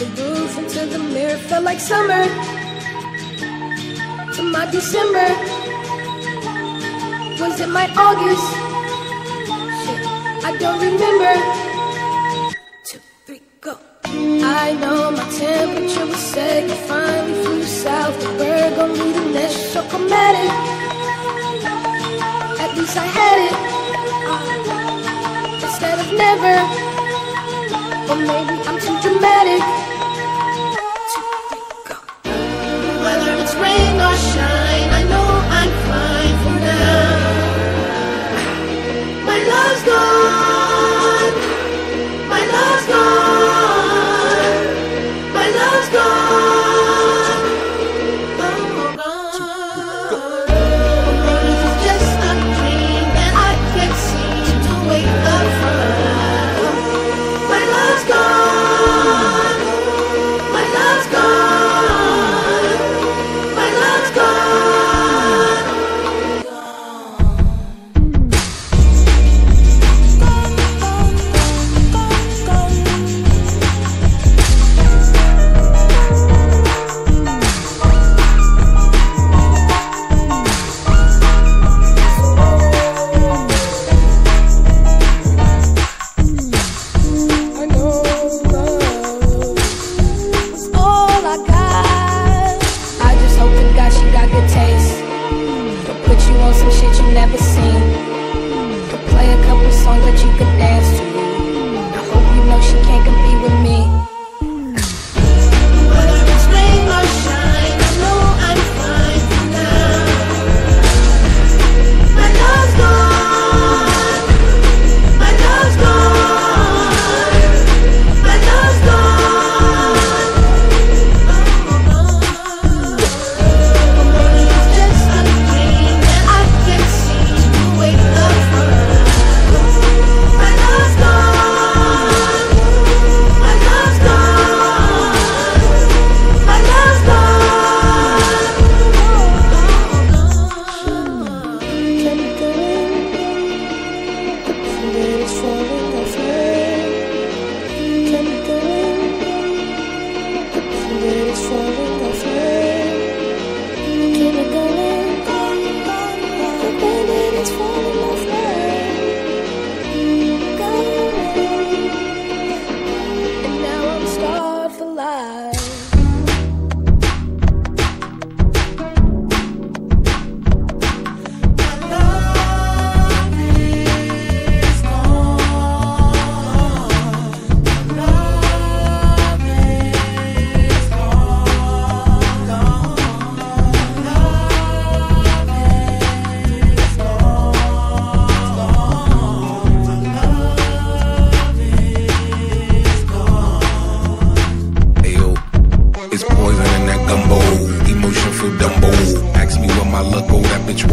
the roof into the mirror felt like summer. To my December, was it my August? Shit, I don't remember. Two, three, go. I know my temperature was set. You finally flew south. The bird gon' leave the nest so chromatic. At least I had it. Uh, instead of never. Or maybe I'm too dramatic. Whether it's rain or shine,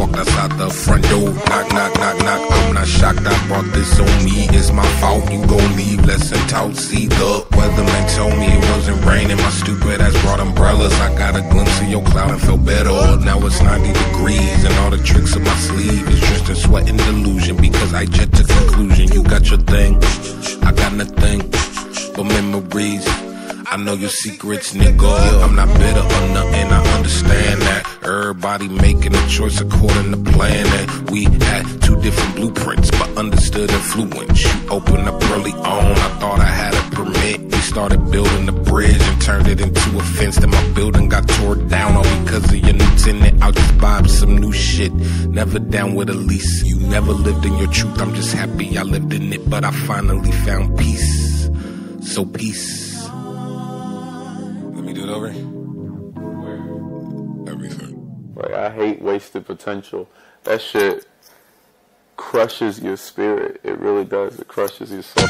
walked outside the front door. Knock, knock, knock, knock. I'm not shocked. I brought this on me. It's my fault. You gon' leave. less Lesson taught. See the weatherman told me it wasn't raining. My stupid ass brought umbrellas. I got a glimpse of your cloud and felt better. Now it's 90 degrees and all the tricks of my sleeve is just a sweat and delusion because I jet to conclusion. You got your thing. I got nothing but memories. I know your secrets, nigga. I'm not bitter or nothing, I understand that. Everybody making a choice according to plan. And we had two different blueprints, but understood influence. You opened up early on, I thought I had a permit. We started building the bridge and turned it into a fence. Then my building got tore down all because of your new tenant. I'll just up some new shit. Never down with a lease. You never lived in your truth, I'm just happy I lived in it. But I finally found peace. So peace. Let me do it over. Everything. Like I hate wasted potential. That shit crushes your spirit. It really does. It crushes your soul.